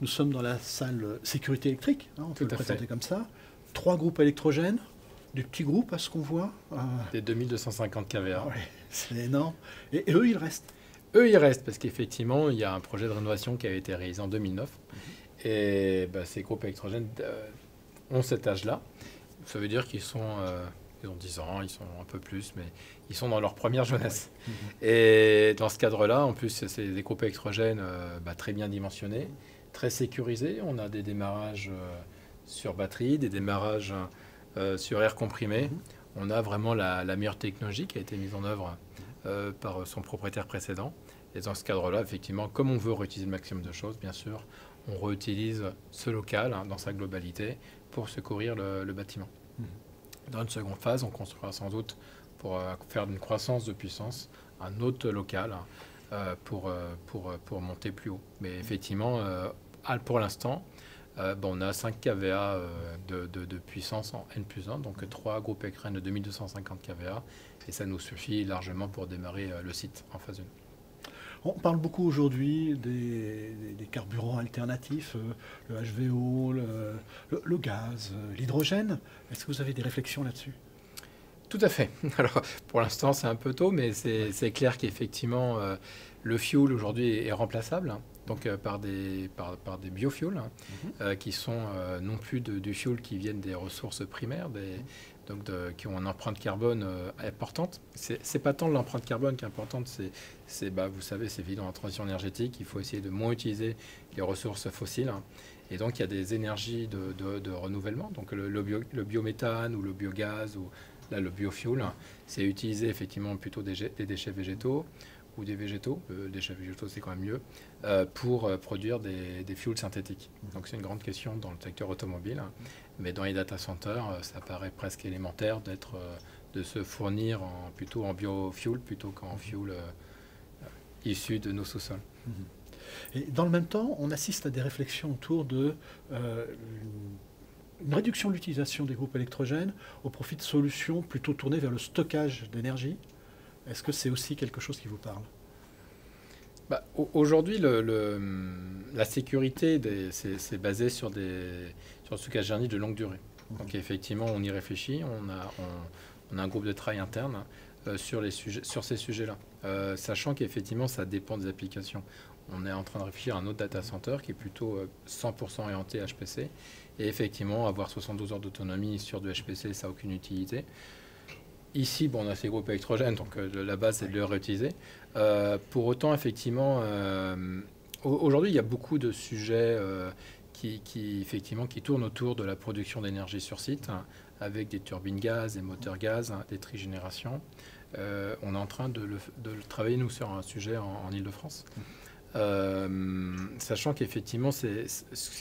Nous sommes dans la salle sécurité électrique, hein, on peut Tout le fait. présenter comme ça. Trois groupes électrogènes, des petits groupes à ce qu'on voit. Euh, Des 2250 kVA. ouais, c'est énorme. Et, et eux, ils restent. Eux, ils restent parce qu'effectivement, il y a un projet de rénovation qui a été réalisé en 2009. Et bah, ces groupes électrogènes euh, ont cet âge-là. Ça veut dire qu'ils sont, euh, ils ont 10 ans, ils sont un peu plus, mais ils sont dans leur première jeunesse. Et dans ce cadre-là, en plus, c'est des groupes électrogènes bah, très bien dimensionnés, très sécurisés. On a des démarrages euh, sur batterie, des démarrages euh, sur air comprimé. On a vraiment la, la meilleure technologie qui a été mise en œuvre euh, par son propriétaire précédent. Et dans ce cadre-là, effectivement, comme on veut réutiliser le maximum de choses, bien sûr, on réutilise ce local hein, dans sa globalité pour secourir le, le bâtiment. Mhm. Dans une seconde phase, on construira sans doute pour euh, faire une croissance de puissance un autre local hein, euh, pour, euh, pour, pour monter plus haut. Mais effectivement, à- pour l'instant, euh, bon, on a 5 kVA euh, de, de- de puissance en N plus 1, donc 3 groupes écrans de 2250 kVA, et ça nous suffit largement pour démarrer euh, le site en phase 1. On parle beaucoup aujourd'hui des, des- des carburants alternatifs, euh, le HVO, le, le- le gaz, euh, l'hydrogène. Est-ce que vous avez des réflexions là-dessus? Tout à fait. Alors, pour l'instant, c'est un peu tôt, mais c'est c'est clair qu'effectivement, euh, le fuel aujourd'hui est, est remplaçable, hein, donc euh, par, des, par, par des biofuels, hein, euh, qui sont euh, non plus de- du fuel qui viennent des ressources primaires, des, donc de- qui ont une empreinte carbone importante. C'est pas tant l'empreinte carbone qui est importante, c'est, bah, vous savez, c'est évident, en transition énergétique, il faut essayer de moins utiliser les ressources fossiles. hein. Et donc, il y a des énergies de, de- de renouvellement, donc le, le bio- le biométhane ou le biogaz ou là, le biofuel, hein, c'est utiliser effectivement plutôt des déchets végétaux ou des végétaux, euh, déchets végétaux c'est quand même mieux, euh, pour euh, produire des, des fuels synthétiques. Donc c'est une grande question dans le secteur automobile, hein. mais dans les data centers, euh, ça paraît presque élémentaire d'être, de se fournir en, plutôt en biofuel plutôt qu'en fuel euh, euh, issu de nos sous-sols. Et dans le même temps, on assiste à des réflexions autour de euh, une réduction de l'utilisation des groupes électrogènes au profit de solutions plutôt tournées vers le stockage d'énergie. Est-ce que c'est aussi quelque chose qui vous parle? Bah, au- Aujourd'hui, le- le- la sécurité, c'est basé sur, des, sur le stockage d'énergie de longue durée. Donc effectivement, on y réfléchit, on a, on, on a un groupe de travail interne euh, sur, les sujets, sur ces sujets-là, Euh, sachant qu'effectivement, ça dépend des applications. On est en train de réfléchir à un autre data center qui est plutôt euh, 100% orienté HPC. Et effectivement, avoir 72 heures d'autonomie sur du HPC, ça n'a aucune utilité. Ici, bon, on a ces groupes électrogènes, donc euh, la base, c'est de le réutiliser. Euh, pour autant, effectivement, euh, au- aujourd'hui, il y a beaucoup de sujets qui, effectivement, qui tournent autour de la production d'énergie sur site, hein, avec des turbines gaz, des moteurs gaz, hein, des trigénérations. On est en train de le, travailler, nous, sur un sujet en, en Ile-de-France. Sachant qu'effectivement, ce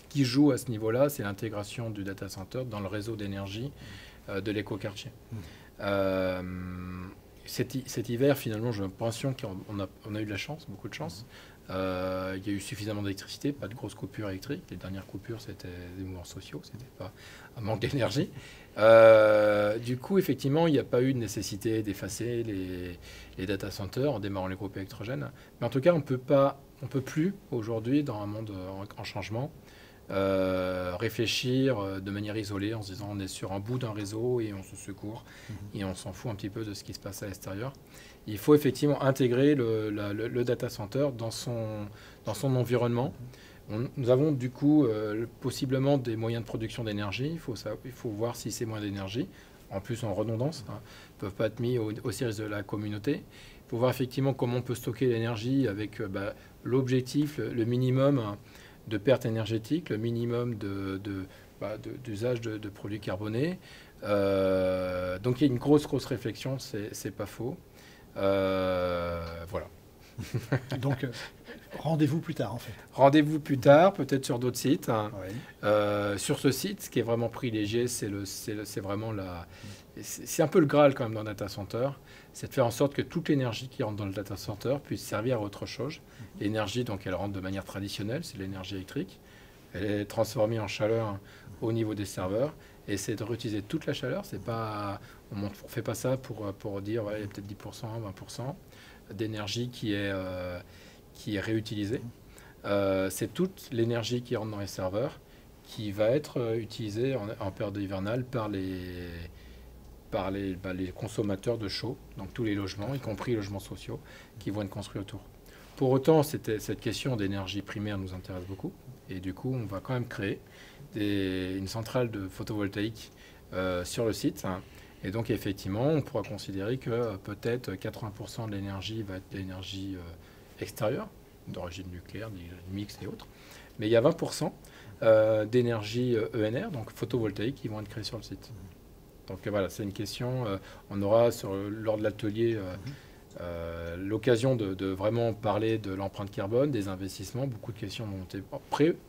qui joue à ce niveau-là, c'est l'intégration du data center dans le réseau d'énergie de l'écoquartier. Euh, cet, hi- cet hiver, finalement, j'ai l'impression qu'on a, on a eu de la chance, beaucoup de chance. Euh, il y a eu suffisamment d'électricité, pas de grosses coupures électriques. Les dernières coupures, c'était des mouvements sociaux, c'était pas un manque d'énergie. Euh, du coup, effectivement, il n'y a pas eu de nécessité d'effacer les, les data centers en démarrant les groupes électrogènes. Mais en tout cas, on peut pas, on peut plus aujourd'hui, dans un monde en, en changement, euh, réfléchir euh, de manière isolée en se disant on est sur un bout d'un réseau et on se secourt et on s'en fout un petit peu de ce qui se passe à l'extérieur. Il faut effectivement intégrer le, la- le- le data center dans son, dans son environnement. On- nous avons du coup euh, le- possiblement des moyens de production d'énergie. Il faut, il faut voir si ces moyens d'énergie, en plus en redondance, ne peuvent pas être mis au, au service de la communauté. Il faut voir effectivement comment on peut stocker l'énergie avec bah, l'objectif, le, le minimum hein, de perte énergétique, le minimum de, de- bah, de- d'usage de, de produits carbonés. Euh, donc il y a une grosse, grosse réflexion, c'est, pas faux. Euh, voilà. Donc, euh, rendez-vous plus tard, en fait. Rendez-vous plus tard, peut-être sur d'autres sites. hein. Ouais. Euh, sur ce site, ce qui est vraiment privilégié, c'est le, c'est le- c'est vraiment la, c'est un peu le graal quand même dans le data center, c'est de faire en sorte que toute l'énergie qui rentre dans le data center puisse servir à autre chose. L'énergie, donc, elle rentre de manière traditionnelle, c'est l'énergie électrique. Elle est transformée en chaleur au niveau des serveurs, et c'est de réutiliser toute la chaleur. C'est pas, on ne fait pas ça pour, pour dire, ouais, il y a peut-être 10%, 20% d'énergie qui est, euh, qui est réutilisée. c'est toute l'énergie qui rentre dans les serveurs qui va être utilisée en, période hivernale par les, par les, bah, les consommateurs de chaud, donc tous les logements, y compris les logements sociaux, qui vont être construits autour. Pour autant, cette question d'énergie primaire nous intéresse beaucoup. Et du coup, on va quand même créer une centrale de photovoltaïque euh, sur le site. Et donc, effectivement, on pourra considérer que euh, peut-être 80% de l'énergie va être de l'énergie euh, extérieure, d'origine nucléaire, mix et autres. Mais il y a 20% d'énergie ENR, e donc photovoltaïque, qui vont être créés sur le site. Donc voilà, c'est une question. on aura sur, lors de l'atelier. Euh, l'occasion de, vraiment parler de l'empreinte carbone, des investissements. Beaucoup de questions ont été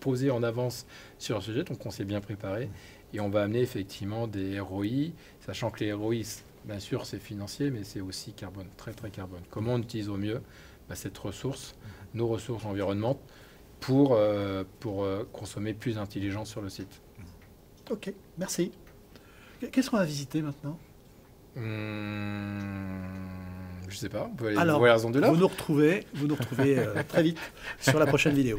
posées en avance sur le sujet, donc on s'est bien préparé. Et on va amener effectivement des ROI, sachant que les ROI, bien sûr, c'est financier, mais c'est aussi carbone, très très carbone. Comment on utilise au mieux bah, cette ressource, nos ressources environnementales, pour, euh, euh, consommer plus intelligent sur le site. Ok, merci. Qu'est-ce qu'on va visiter maintenant? Hum, je sais pas, vous pouvez Alors, vous nous retrouvez, vous nous retrouvez euh, très vite sur la prochaine vidéo.